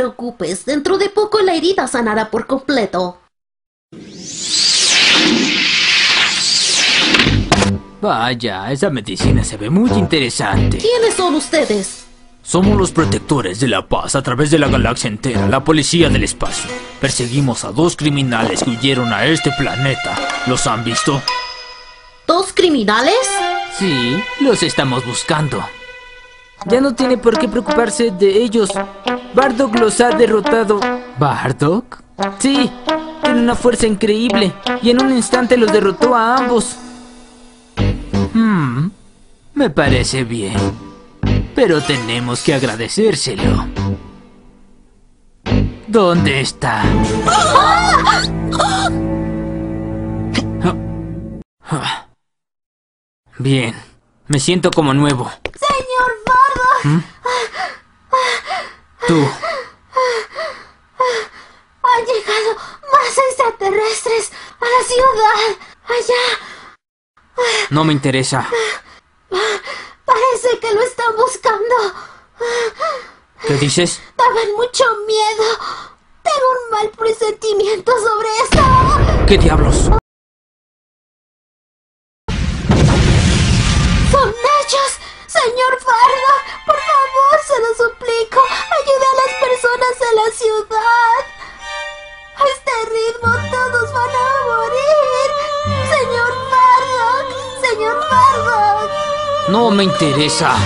preocupes, dentro de poco la herida sanará por completo. Vaya, esa medicina se ve muy interesante. ¿Quiénes son ustedes? Somos los protectores de la paz a través de la galaxia entera, la policía del espacio. Perseguimos a dos criminales que huyeron a este planeta. ¿Los han visto? ¿Dos criminales? Sí, los estamos buscando. Ya no tiene por qué preocuparse de ellos. Bardock los ha derrotado. ¿Bardock? Sí, tiene una fuerza increíble y en un instante los derrotó a ambos. Hmm, me parece bien. Pero tenemos que agradecérselo. ¿Dónde está? Bien, me siento como nuevo. Señor Bardo. Tú, Han llegado más extraterrestres a la ciudad. Allá. no me interesa. Parece que lo están buscando. ¿Qué dices? Daban mucho miedo. Tengo un mal presentimiento sobre eso. ¿Qué diablos? ¡Señor Fargo! ¡Por favor, se lo suplico! ¡Ayude a las personas de la ciudad! A este ritmo todos van a morir. ¡Señor Fargo! ¡Señor Fargo! No me interesa.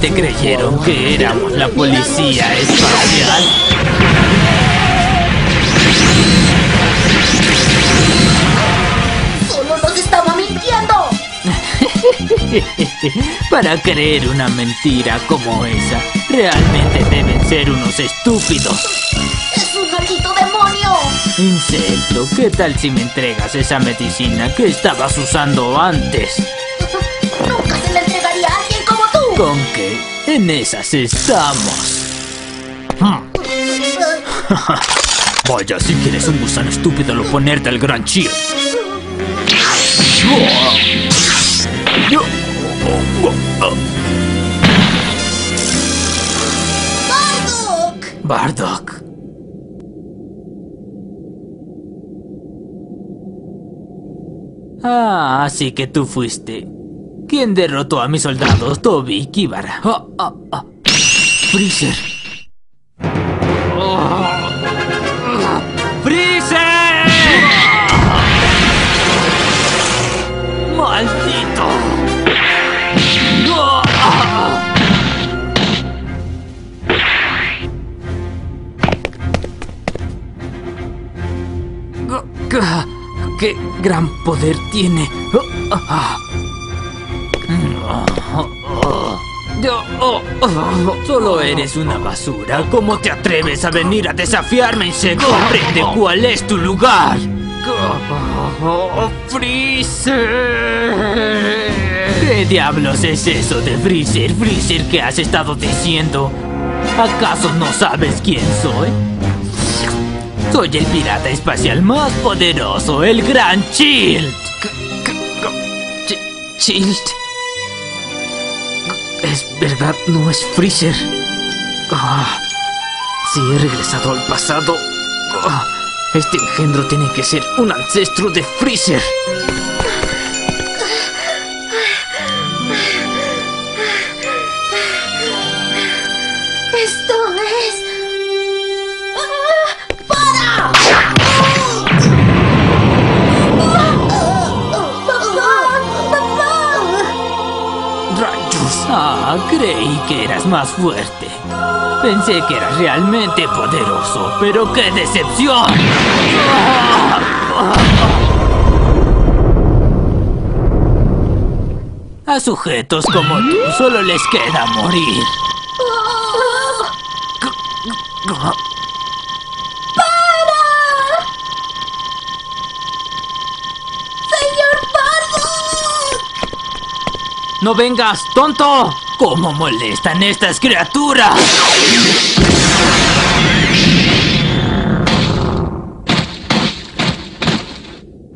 ¿Realmente creyeron que éramos la policía espacial? ¡Solo nos estaba mintiendo! Para creer una mentira como esa, realmente deben ser unos estúpidos. ¡Es un maldito demonio! Insecto, ¿qué tal si me entregas esa medicina que estabas usando antes? ¿Con qué? En esas estamos. Hmm. Vaya, si quieres un gusano estúpido lo ponerte al gran chill. ¡Bardock! Bardock. Ah, así que tú fuiste. ¿Quién derrotó a mis soldados, Toby Kibara? Ah, ah. Freezer. ¡Freezer! ¡Maldito! ¡Qué gran poder tiene! Oh, oh, Solo eres una basura. ¿Cómo te atreves a venir a desafiarme, insecto? Comprende cuál es tu lugar. Freezer. ¿Qué diablos es eso de Freezer? Freezer, ¿qué has estado diciendo? ¿Acaso no sabes quién soy? Soy el pirata espacial más poderoso, el Gran Child. Ch- Child. Es verdad, no es Freezer. Ah, si he regresado al pasado, ah, este engendro tiene que ser un ancestro de Freezer. Creí que eras más fuerte. Pensé que eras realmente poderoso, pero qué decepción. A sujetos como tú solo les queda morir. ¡No vengas, tonto! ¿Cómo molestan estas criaturas?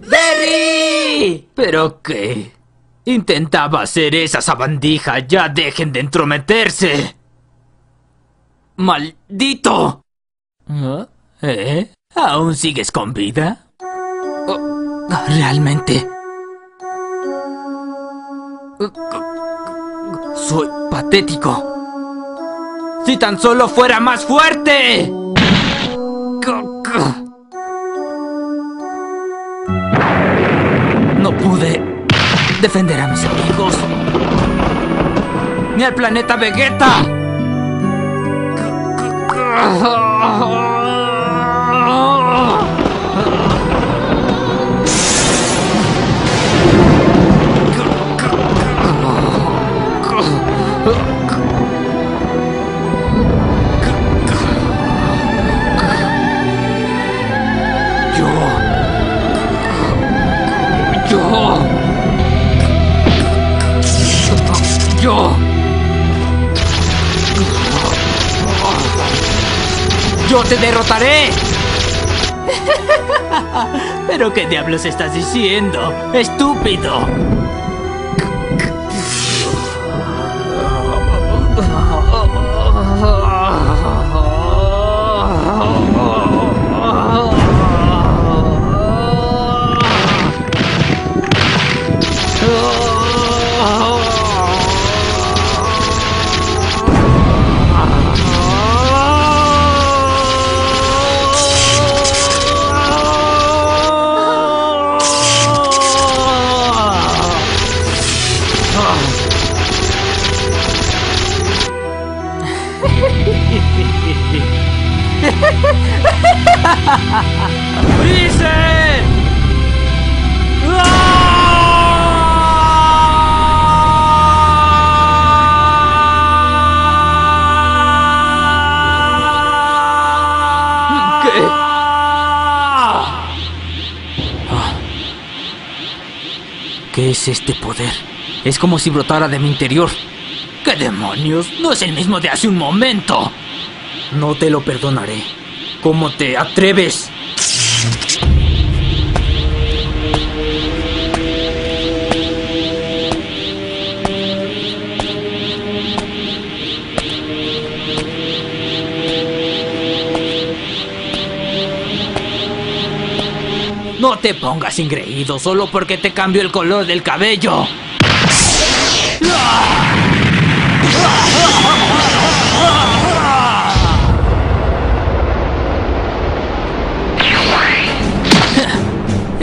¡Berry! ¿Pero qué? Intentaba hacer esa sabandija. Ya dejen de entrometerse. ¡Maldito! ¿Ah? ¿Eh? ¿Aún sigues con vida? Oh, ¿Realmente? Soy patético. Si tan solo fuera más fuerte. No pude defender a mis amigos. Ni al planeta Vegeta. Te derrotaré. ¿Pero qué diablos estás diciendo? ¡Estúpido! ¡Freezer! ¿Qué? ¿Qué es este poder? Es como si brotara de mi interior. ¿Qué demonios? No es el mismo de hace un momento. No te lo perdonaré. ¿Cómo te atreves? No te pongas ingreído solo porque te cambió el color del cabello.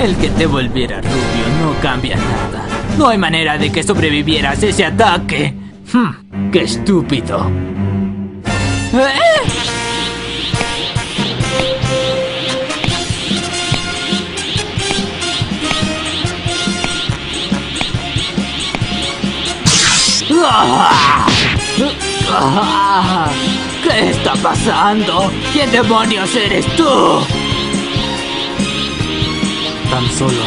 El que te volviera rubio no cambia nada. No hay manera de que sobrevivieras ese ataque. Hmm, ¡Qué estúpido! ¿Eh? ¡Ah! ¿Qué está pasando? ¿Quién demonios eres tú? Tan solo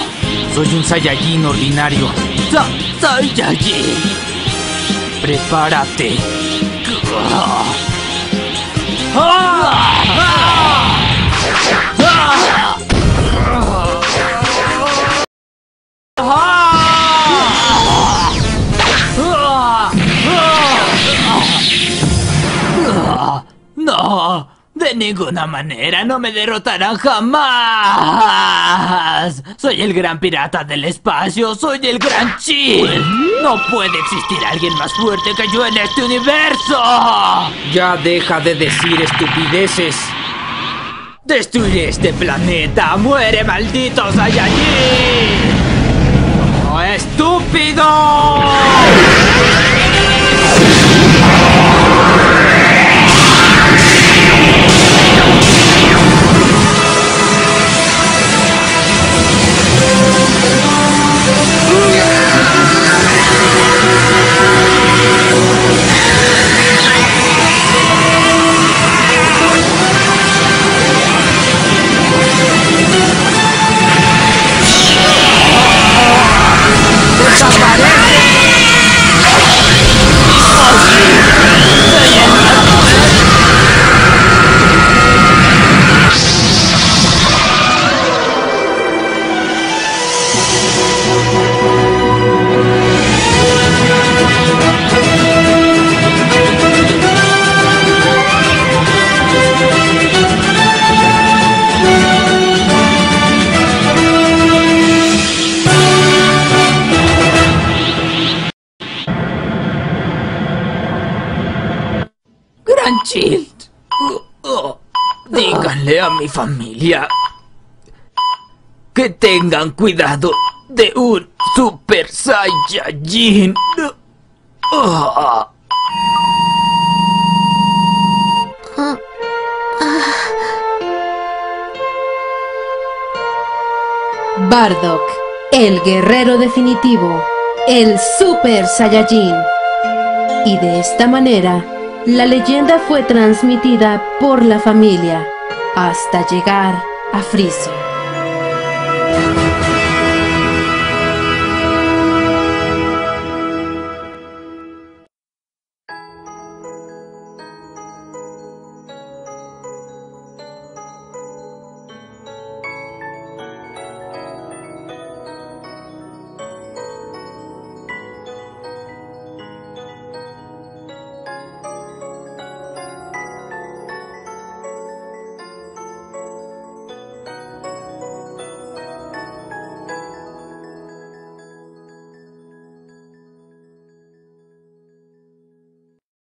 soy un Saiyajin ordinario. Sa Saiyajin. Prepárate. De ninguna manera no me derrotarán jamás. Soy el gran pirata del espacio, soy el gran Chill. No puede existir alguien más fuerte que yo en este universo. Ya deja de decir estupideces. Destruye este planeta, muere maldito Saiyajin. ¡Oh, estúpido! Mi familia que tengan cuidado de un Super Saiyajin. Bardock, el guerrero definitivo, el Super Saiyajin. Y de esta manera, la leyenda fue transmitida por la familia hasta llegar a Freezer.